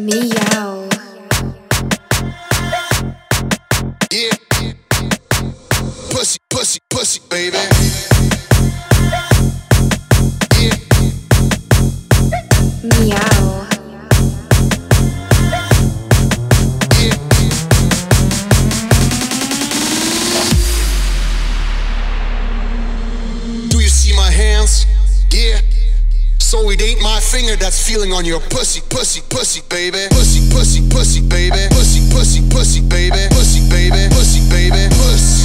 Meow. Yeah. Pussy, pussy, pussy, baby. Yeah. Meow. Yeah. Do you see my hands? So it ain't my finger that's feeling on your pussy, pussy, pussy, baby. Pussy, pussy, pussy, baby. Pussy, pussy, pussy, baby. Pussy, baby. Pussy, baby. Pussy,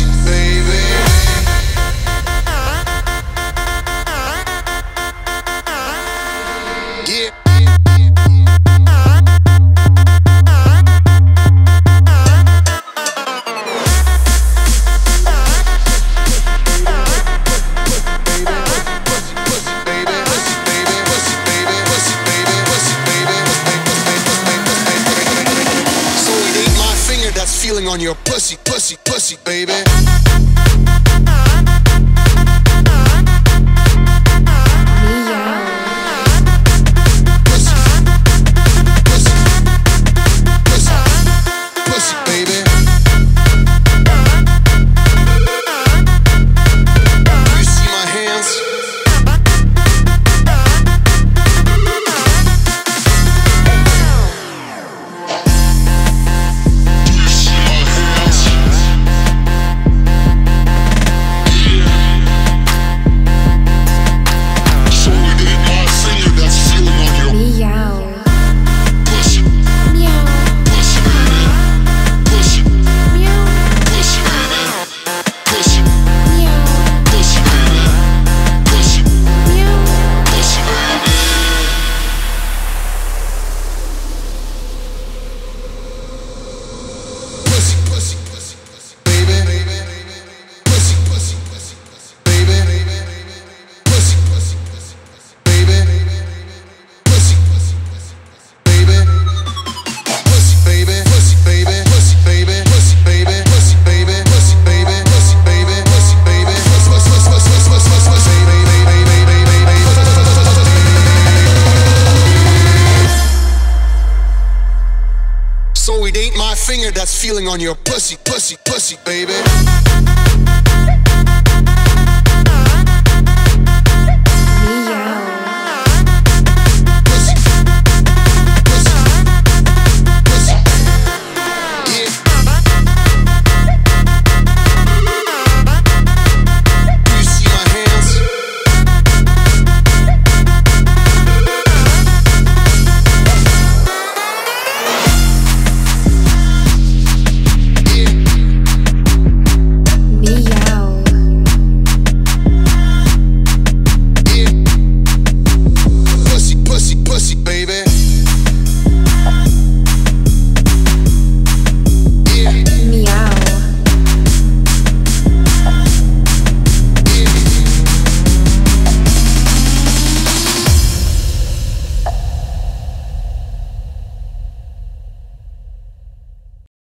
feeling on your pussy, pussy, pussy, baby. It ain't my finger that's feeling on your pussy, pussy, pussy, baby.